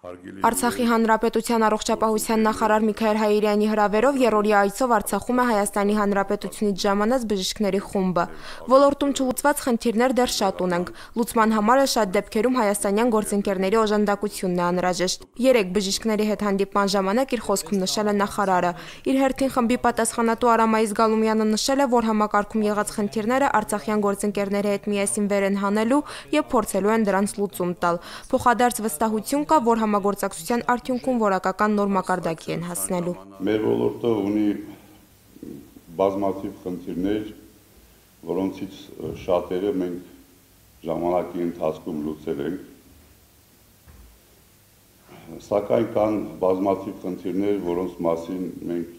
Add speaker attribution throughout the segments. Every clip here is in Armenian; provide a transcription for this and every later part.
Speaker 1: Արցախի հանրապետության առողջապահության նախարար Միքայել Հայերյանի հրավերով երրորդյա այցով Արցախում է Հայաստանի Հանրապետությունից ժամանած բժիշկների խումբը։ Ոլորտում չլուծված խնդիրներ դեռ շատ ունենք։ Լուծման համար էլ շատ դեպքերում հայաստանյան գործընկերների օժանդակությունն է անհրաժեշտ։ Երեք բժիշկների հետ հանդիպման ժամանակ իր խոսքում նշել է նախարարը։ Իր հերթին խմբի պատասխանատու Արամայիս Գալումյանը նշել է, որ համակարգում եղած խնդիրները արցախյան գործընկերների հետ միասին վեր են հանելու եւ փորձելու են դրանց լուծում տալ։ Փոխադարձ վստահություն կա, որ համագործակցության արդյունքում որակական նոր մակարդակի են հասնելու։
Speaker 2: Մեր ոլորտը ունի բազմաթիվ խնդիրներ, որոնցից շատերը մենք ժամանակի ընթացքում լուծել ենք։ Սակայն կան բազմաթիվ խնդիրներ, որոնց մասին մենք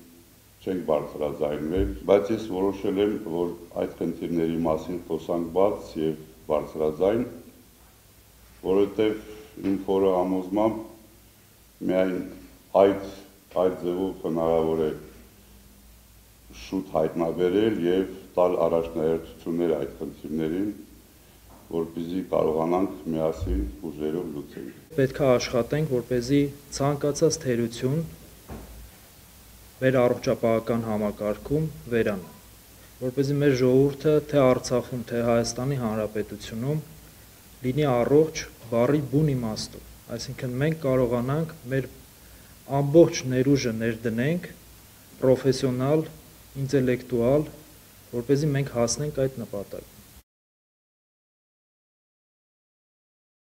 Speaker 2: չենք բարձրաձայնվել, բայց ես որոշել եմ, որ այդ խնդիրների մասին խոսանք բաց եւ բարձրաձայն, որովհետեւ 5 օրը համոզմամբ միայն այդ այդ ձևով հնարավոր է շուտ հայտնաբերել եւ տալ առաջնահերթություններ այդ խնդիրներին որպեսզի կարողանանք միասին ուժերով լուծել։
Speaker 3: Պետք է աշխատենք, որպեսզի ցանկացած թերություն մեր առողջապահական համակարգում վերանա, որպեսզի մեր ժողովուրդը թե Արցախում, թե Հայաստանի Հանրապետությունում լինի առողջ բարի բուն իմաստով Այսինքն մենք կարողանանք մեր ամբողջ ներուժը ներդնենք պրոֆեսիոնալ, ինտելեկտուալ, որ เป զի մենք հասնենք այդ նպատակը։